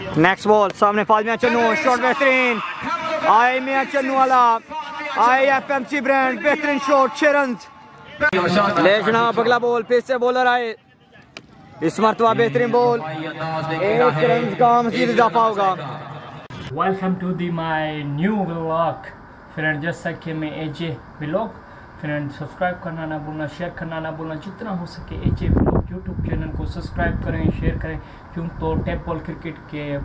Next ball सामने फाजमिया Channu shot बेहतरीन। आए मियाँ चन्नू वाला। आए एफ़ एम सी ब्रांड बेहतरीन शॉट छह रन ले जनाब, अगला बॉल फिर से बॉलर आए। इस मरतबा बेहतरीन बॉल एक रन का मजीद इजाफा होगा। Welcome to the my new vlog friend जैसा कि मैं एजे व्लॉग फ्रेंड सब्सक्राइब करना ना भूलना शेयर करना ना भूलना, जितना हो सके एजे व्लॉग चैनल को सब्सक्राइब करें शेयर करें, क्यों तो टेप बॉल क्रिकेट के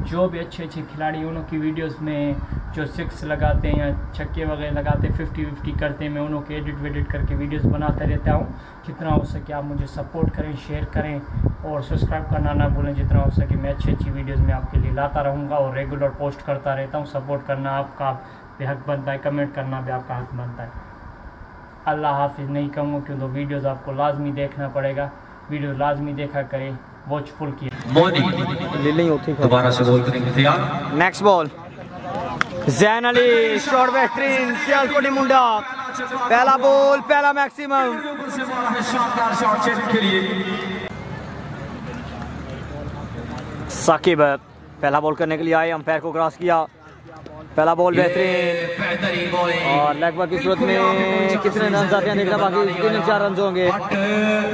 जो भी अच्छे अच्छे खिलाड़ी उन्हों की वीडियोस में जो सिक्स लगाते हैं या छक्के वगैरह लगाते फिफ्टी फिफ्टी करते हैं, मैं उन्हों के एडिट वेडिट करके वीडियोस बनाता रहता हूँ। जितना हो सके आप मुझे सपोर्ट करें शेयर करें और सब्सक्राइब करना ना भूलें, जितना हो सके मैं अच्छी अच्छी वीडियोस में आपके लिए लाता रहूँगा और रेगुलर पोस्ट करता रहता हूँ। सपोर्ट करना आपका भी हक बनता है कमेंट करना भी आपका हक बनता है। अल्लाह हाफिज़, नहीं कहूँगा क्यों तो वीडियोज़ आपको लाजमी देखना पड़ेगा। वीडियो लाजमी देखा करें वॉचफुल की दोबारा से बोल करेंगे तैयार। Next ball Zain Ali shot बेहतरीन सियालकोटी मुंडा पहला बॉल पहला मैक्सिमम साकिब पहला बॉल करने के लिए आए अंपायर को क्रॉस किया। पहला बॉल बेहतरीन। और लगभग की सूरत में कितने रन आते हैं देखना बाकी तीन चार रन होंगे।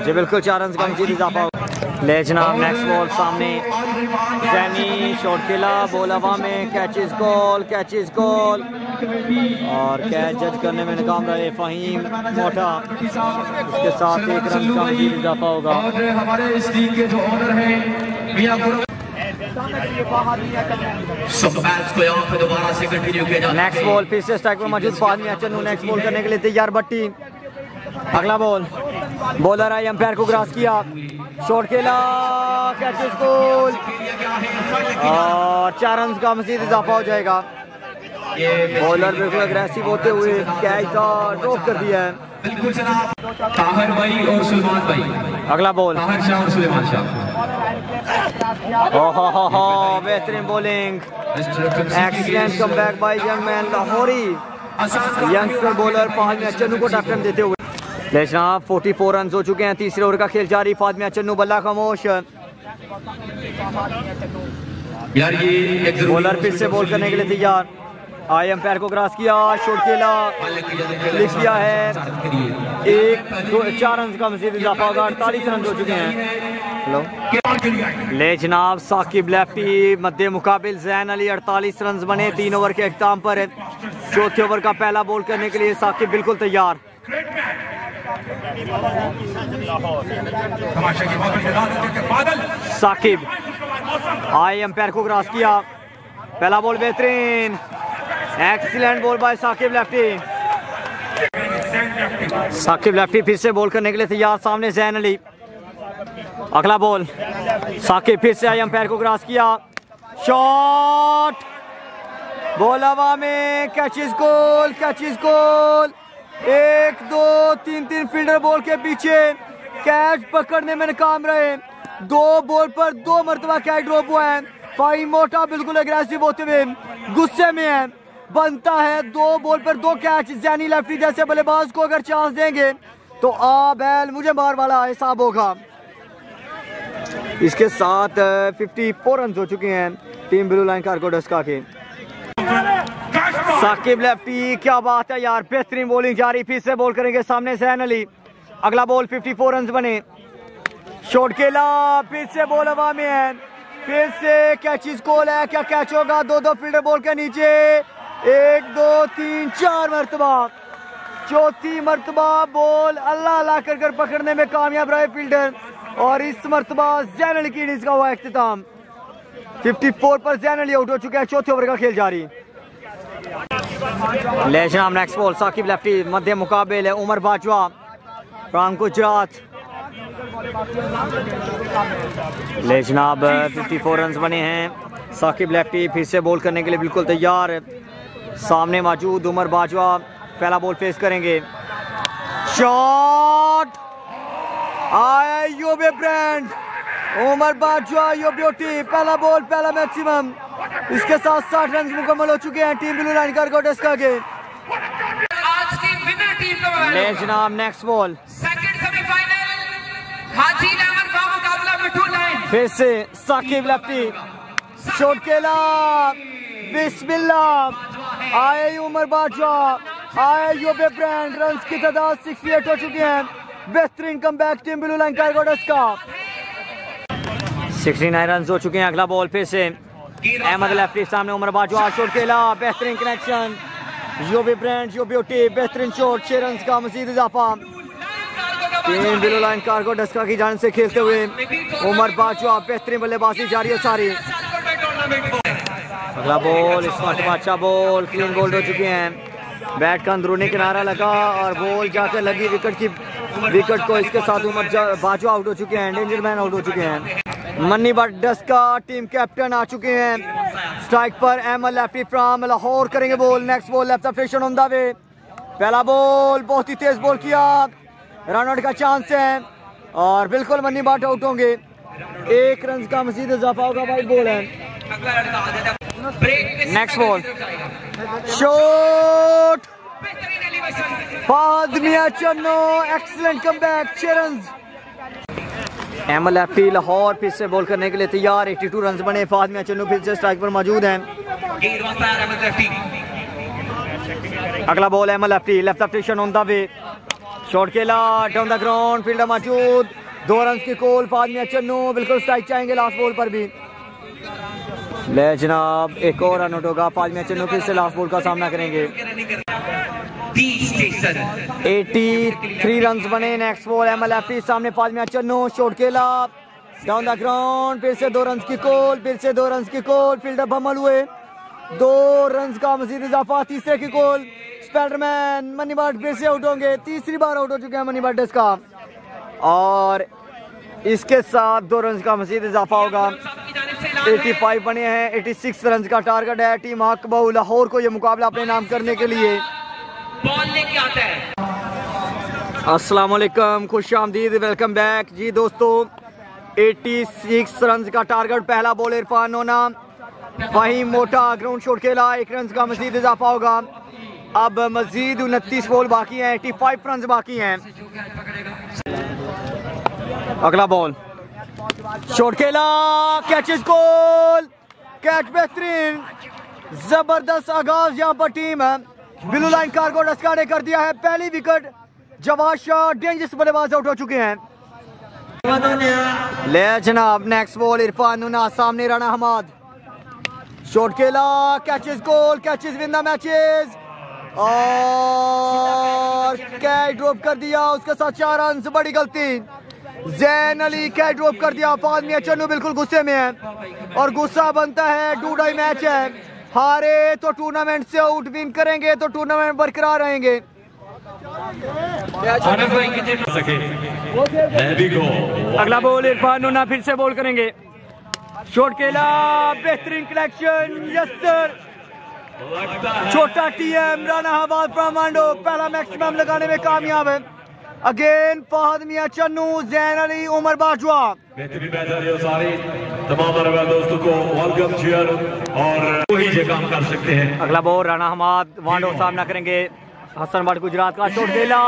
जी बिल्कुल चार रन का मजीद इजाफा ले जनाब नेक्स्ट बॉल सामने। जैनी शॉट खेला बॉल हवा में। Catch is call catch is call और कैच जज करने में नाकाम रहे फहीम मोटा इसके साथ एक रन का मजीद इजाफा होगा। हमारे इस टीम के जो ओनर हैं मियाँ गुरु मैच को दोबारा से कंटिन्यू किया नेक्स्ट बॉल फिर से स्ट्राइक में मौजूद फादमी नेक्स्ट बॉल करने के लिए तैयार बट्टी। अगला बॉल बॉलर आई अंपायर को ग्रास किया। शॉट खेला कैच और चार रन का मजीद इजाफा हो जाएगा। बॉलर बिल्कुल अग्रेसिव होते हुए कैच का ड्रॉप कर दिया है। बिल्कुल ताहिर भाई और सुलेमान भाई। अगला बॉल ताहिर शाह और सुलेमान शाह। बेहतरीन bowling excellent come back by young man Lahori youngster bowler फाहमिया चन्नू को टक्कर देते हुए। लेकिन फोर्टी फोर रन हो चुके हैं तीसरे ओवर का खेल जारी। फादमिया चन्नू बल्ला खामोश। यार ये एक बॉलर फिर से बॉल करने के लिए तैयार। आई एम्पायर को क्रॉस किया शॉट खेला। लिख दिया है। एक दो चार रन का मजीद इजाफा होगा। अड़तालीस रन हो चुके हैं। हेलो ले। जनाब, साकिब लेफ्टी मध्य मुकाबिल जैन अली 48 रन बने, तीन ओवर के अख्ताम पर चौथे ओवर का पहला बॉल करने के लिए साकिब बिल्कुल तैयार। साकिब, आए एम्पायर को क्रॉस किया। पहला बॉल बेहतरीन। Excellent ball by Saqib lefty Saqib lefty फिर से बॉल करने के लिए तैयार सामने जैन अली। अगला बॉल। साकिब फिर से आई अंपायर को क्रॉस किया। शॉट। बॉल हवा में कैचिस गोल कैचिस गोल एक, दो, तीन तीन फील्डर बॉल के पीछे। कैच पकड़ने में नाकाम रहे। दो बॉल पर दो मरतबा कैच ड्रॉप हुआ है। फाइन मोटा, बिल्कुल अग्रेसिव होते हुए। गुस्से में है। बनता है दो बॉल पर दो कैच जैनी लेफ्टी जैसे बल्लेबाज को अगर चांस देंगे तो आ बैल मुझे मार वाला हिसाब होगा। इसके साथ फिफ्टी फोर रन हो चुके हैं टीम ब्लू लाइन कारको डस्का के साकिब लेफ्टी क्या बात है यार, बेहतरीन बॉलिंग जारी फिर से बॉल करेंगे सामने सैन अली अगला बॉल 54 रन बने। शॉट खेला, फिर से बॉल हवा में है। फिर से कैच कॉल है, क्या कैच होगा? दो दो फील्डर बॉल के नीचे। एक, दो, तीन, चार मरतबा। चौथी मरतबा बॉल अल्लाह अल्लाह कर कर पकड़ने में कामयाब रहे फील्डर और इस मरतबा जैन की इनिंग्स का हुआ अख्ताम 54 पर जैन अली आउट हो चुके हैं, चौथे ओवर का खेल जारी। नेक्स्ट बॉल साकिब लेफ्टी मध्य मुकाबले, उमर बाजवा फ्राम गुजरात ले जनाब 54 रन बने हैं। साकिब लेफ्टी फिर से बॉल करने के लिए बिल्कुल तैयार। सामने मौजूद उमर बाजवा, पहला बॉल फेस करेंगे। शॉट आया योबे ब्रांड। उमर बाजवा यो ब्यूटी पहला बॉल पहला मैक्सिमम इसके साथ साठ रन मुकम्मल हो चुके हैं टीम ब्लू लाइन कारको डेस्का के आज की विनर टीम का ले जनाब next ball second semifinal Haji lemon का मुकाबला मिठू लाइन। फिर से साकिब लेफ्टी शॉट खेला बिस्मिल्लाह आए उमर बादशाह आए यूबे ब्रांड। रन की तादाद 68 हो चुकी है। बेहतरीन come back team blue line कार्गोडस का 69 रन हो चुके हैं अगला बॉल फिर से। अहमद लेफ्टी सामने उमर बाजवा, शॉट खेला, बेहतरीन कनेक्शन यूबी ब्रांड यूबी ओटी बेहतरीन शॉट छह रन का मजीद इजाफा। Team blue line cargo Daska की जान से खेलते हुए उमर बाजवा, बेहतरीन बल्लेबाजी जारी है सारी। अगला बॉल इस अच्छा बॉल क्लीन बोल्ड हो चुके हैं। बैट का अंदरूनी किनारा लगा और बॉल जाकर लगी विकेट की, विकेट को इसके साथ उमर बाजवा आउट हो चुके हैं डेंजर मैन आउट हो चुके हैं। मन्नी बट डस्का टीम कैप्टन आ चुके हैं। स्ट्राइक पर अहमद लेफ्टी फ्राम लाहौर करेंगे बॉल नेक्स्ट बॉल लेफ़्ट फिशन ऑन द वे। पहला बॉल बहुत ही तेज बॉल किया। रन आउट का चांस है और बिल्कुल मन्नी बाट आउट होंगे। एक रन का मजीद इजाफा होगा वाइट बॉल है। नेक्स्ट बॉल शॉट छह रन एम लेफ्टी लाहौर फिर से बॉल करने के लिए तैयार। 82 रन बने फाद मिया चन्नो फिर से स्ट्राइक पर मौजूद हैं। अगला ball M lefty left option on the way shot खेला डाउन द ग्राउंड फील्डर मौजूद। दो रन की कोल फाद मिया चन्नो बिल्कुल स्ट्राइक चाहेंगे लास्ट बॉल पर भी। ले जनाब, एक और रन आउट होगा फाद मिया चन्नो फिर से लास्ट बॉल का सामना करेंगे। 83 रन बने नेक्स्ट बॉल एम लेफ्टी सामने पाँच फाजमिया चन्नो, शॉट खेला डाउन द ग्राउंड फिर से दो रन की कोल फिर से दो रन की कोल फील्डर बमल हुए। दो रन का मजीद इजाफा, तीसरे की कोल स्पाइडरमैन मनी बाट फिर से आउट होंगे। तीसरी बार आउट हो चुके हैं मनी बाट का। और इसके साथ दो रन का मजीद इजाफा होगा। 85 बने हैं 86 रन का टारगेट है, टीम हकबू लाहौर को ये मुकाबला अपने नाम करने के लिए। बॉल लेके आता है। वालेकुम खुश आमदीद वेलकम बैक जी दोस्तों 86 रन का टारगेट पहला बॉल इरफान होना वहीं मोटा ग्राउंड शॉट खेला, एक रन का मजीद इजाफा होगा। अब मजीद उनतीस बॉल बाकी हैं 85 रन बाकी हैं। अगला बॉल शॉट खेला कैचेस गोल कैच बेहतरीन, ज़बरदस्त आगाज़ यहाँ पर टीम है। ब्लू लाइन कार्गो डस्का ने कर दिया है। पहली विकेट जवाब शाह डेंजरस बल्लेबाज आउट हो चुके हैं। ले जनाब नेक्स्ट बॉल इरफान नुना, सामने राणा हमाद। शॉट खेला catches goal catches win the matches और कैच ड्रॉप कर दिया, उसके साथ चार रन बड़ी गलती। जैन अली कैच ड्रॉप कर दिया फादमिया चन्नू बिल्कुल गुस्से में है। और गुस्सा बनता है टू डाई मैच है। हारे तो टूर्नामेंट से आउट विन करेंगे तो टूर्नामेंट बरकरार रहेंगे। अगला बॉल इरफान नुना फिर से बॉल करेंगे। शॉट खेला बेहतरीन कलेक्शन यस्तर छोटा टीएम राना हवाद ब्रह्मांडो, पहला मैक्सिमम लगाने में कामयाब है। अगेन फहद मियाँ चन्नू जैन अली उमर बाजवा बेहतरीन मैच आ रही सारे। तमाम दोस्तों को वेलकम चेयर और वही ये काम कर सकते हैं। अगला बॉल राना हमाद वांडो सामना करेंगे। हसन भट्ट गुजरात का शॉट खेला।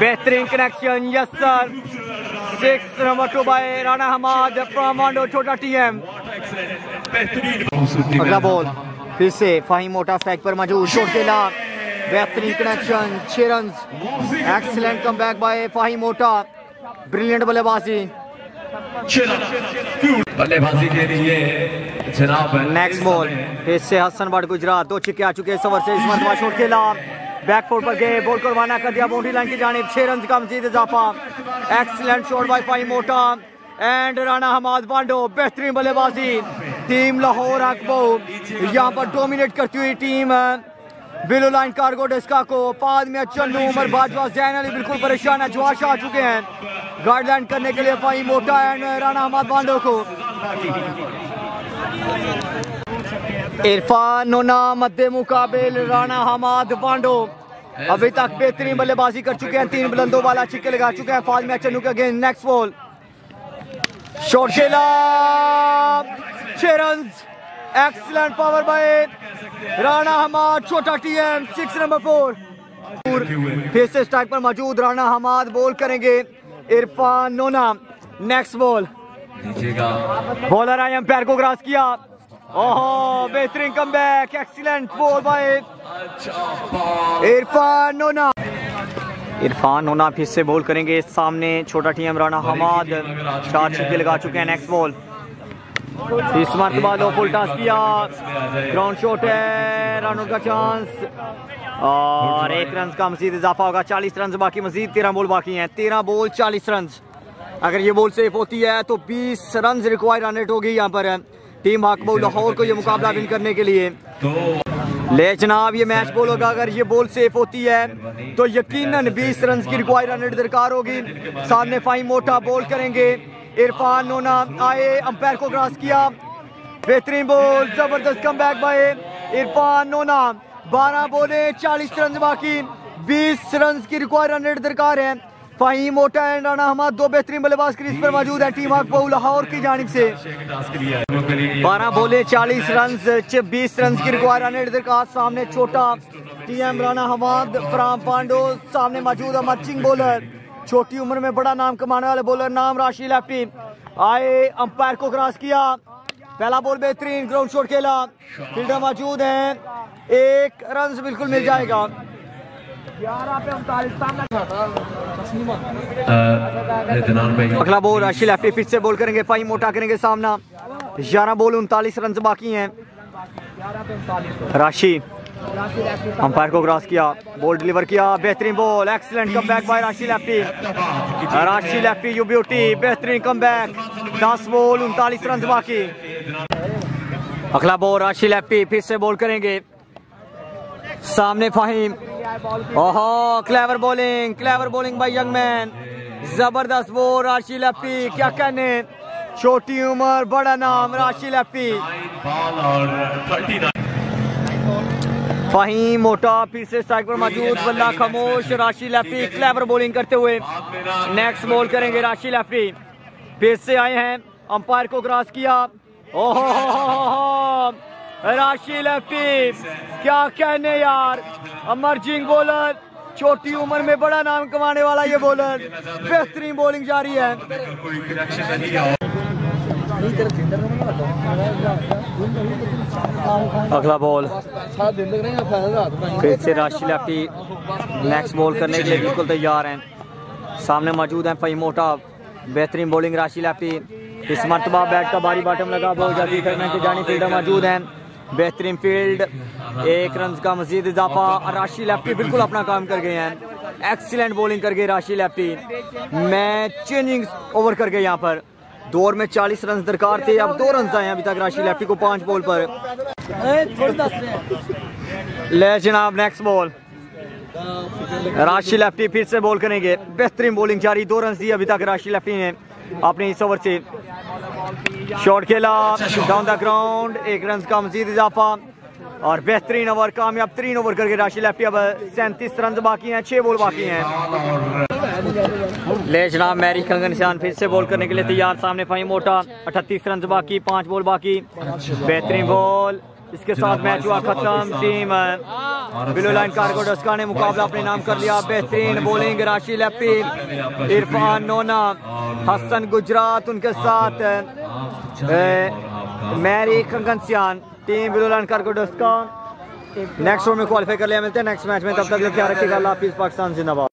बेहतरीन connection yes sir six number two by Rana Hamad from वांडो छोटा टीएम अगला बॉल फिर से फाहिम मोटा स्ट्राइक पर मौजूद शॉट खेला। बेहतरीन कनेक्शन छह run excellent come back by Fahim मोटा ब्रिलियंट बल्लेबाजी. बल्लेबाजी के लिए जनाब नेक्स्ट बॉल फिर से हसन भट्ट गुजरात दो छिक्के आ चुके सवर से इस मरतबा शॉट खेला. बैक फोर पर गए. बॉल को रवाना कर दिया बाउंड्री लाइन की जानिब. छह रन का मजीद इजाफा. एक्सीलेंट शॉट बाय फाई मोटा एंड राणा हमाद बांडो बेहतरीन बल्लेबाजी. टीम लाहौर अकबो यहाँ पर डोमिनेट करती हुई team blue line cargo Daska को पाद में चन्नू उमर बाजवा जैन अली बिल्कुल परेशान है जवाश आ चुके हैं। गाइडलाइन करने के लिए फाई मोटा एंड राणा हमाद बांडो को। इरफान नोना मध्य मुकाबिल राणा हमाद बांडो। अभी तक बेहतरीन बल्लेबाजी कर चुके हैं तीन बुलंदों वाला छिक्के लगा चुके हैं फाज में चन्नू के गेंद नेक्स्ट बॉल छह run excellent power by Rana Hamad छोटा टीएम सिक्स नंबर फोर फिर से स्ट्राइक पर मौजूद राणा हमाद बॉल करेंगे इरफान नोना। नेक्स्ट बॉल दीजिएगा। बॉलर आए अंपायर को क्रॉस किया। ओहो बेहतरीन come back excellent ball by अच्छा इरफान नोना। इरफान नोना फिर से बॉल करेंगे सामने छोटा टीम राना हमाद चार छक्के लगा चुके हैं नेक्स्ट बॉल इस मरतबा लो फुल टॉस किया। ग्राउंड शॉट है, रन का चांस और एक रन का मजीद इजाफा होगा, चालीस रन बाकी मजीद, तेरह बॉल बाकी हैं। तेरह बॉल चालीस रन अगर ये बॉल सेफ़ होती है तो बीस रन रिक्वायर रन रेट होगी यहाँ पर। टीम हकबो लाहौर को ये मुकाबला विन करने के लिए। ले जनाब ये मैच बॉल होगा, अगर ये बॉल सेफ़ होती है तो यकीनन 20 रन की रिक्वायर रन रेट दरकार होगी। सामने फाइम मोटा बॉल करेंगे। इरफान नोना आए, अंपायर को क्रॉस किया। बेहतरीन बॉल ज़बरदस्त कम बैक बाय इरफान नोना। 12 बोले 40 रन बाकी। 20 रन की रिक्वायर रन रेट दरकार है। फाहिम, मोटा एंड राना हमाद दो बेहतरीन बल्लेबाज क्रीज पर मौजूद है। टीम हकबो लाहौर की जानिब से। टास्क लिया है लोगों के लिए बारह बोले, चालीस रन बीस रन की रिक्वायर रन दरकार। सामने छोटा टीएम राना हमाद फराम पांडो, सामने मौजूद है मचिंग बॉलर छोटी उम्र में बड़ा नाम कमाने वाले बॉलर नाम राशि लेफ्टी आए अंपायर को क्रॉस किया। पहला बॉल बेहतरीन ग्राउंड शॉट खेला। फील्डर मौजूद है। एक रन बिल्कुल मिल जाएगा। अगला बॉल राशि लेफ्टी फिर से बॉल करेंगे। फाइव मोटा करेंगे सामना। ग्यारह बॉल उनतालीस रन बाकी हैं। राशि अंपायर को क्रॉस किया बॉल डिलीवर किया, बेहतरीन ball excellent come back by Rashi lefty Rashi lefty you beauty बेहतरीन कम बैक दस बॉल उनतालीस रन बाकी। अगला बॉल राशि लेफ्टी फिर से बॉल करेंगे। सामने फाहिम। ओहो clever bowling clever bowling by young man ज़बरदस्त बॉल राशि लेफ्टी क्या कहने? छोटी उम्र, बड़ा नाम राशि थर्टी फाहिम मोटा फिर से स्ट्राइक पर मौजूद बल्ला खामोश राशि लेफ्टी क्लेवर बॉलिंग करते हुए नेक्स्ट बॉल करेंगे राशि लेफ्टी फिर से आए हैं अंपायर को क्रॉस किया। ओहो हो हो हो हो। राशि लेफ्टी क्या कहने यार? अमरजिंग बॉलर छोटी उम्र में बड़ा नाम कमाने वाला ये बॉलर बेहतरीन बॉलिंग जारी है। अगला बॉल फिर से राशि लेफ्टी नेक्स्ट बॉल करने के लिए बिल्कुल तैयार हैं। सामने मौजूद हैं फही मोटा। बेहतरीन बॉलिंग राशि लेफ्टी इस मरतबा बैट का भारी बॉटम लगा। बॉल जाती करने की जानी फील्डर मौजूद हैं। बेहतरीन फ़ील्ड एक रन का मजीद इजाफा। राशि लेफ्टी बिल्कुल अपना काम कर गए हैं। एक्सीलेंट बॉलिंग कर गए राशि लेफ्टी मैच चेंजिंग ओवर कर गए यहाँ पर। दो ओवर में 40 रन दरकार थे। अब दो रन आए अभी तक राशि लेफ्टी को पाँच बॉल पर। ले जनाब नेक्स्ट बॉल राशि लेफ्टी फिर से बॉल करेंगे। बेहतरीन बॉलिंग जारी, दो रन दी अभी तक राशि लेफ्टी ने अपने इस ओवर से। शॉट खेला डाउन द ग्राउंड एक रन का मजीद इजाफा। और बेहतरीन ओवर कामयाब तरीन ओवर करके राशि लेफ्टी अब सैंतीस रन बाकी हैं, छह बॉल बाकी हैं। ले जनाब मैरी कंगनशान फिर से बॉल करने के लिए तैयार सामने फाई मोटा अठतीस रन बाकी पाँच बॉल बाकी। बेहतरीन बॉल इसके साथ मैच हुआ खत्म team below line cargo Daska ने मुकाबला अपने नाम कर लिया बेहतरीन बॉलिंग राशि लेफ्टी इरफान नोना हसन गुजरात उनके साथ मैरी कंगनसियान team blue line cargo Daska. Next round में क्वालिफाई कर लिया मिलते हैं नेक्स्ट मैच में तब तक ख्याल रखिएगा अल्लाह हाफिज पाकिस्तान जिंदाबाद।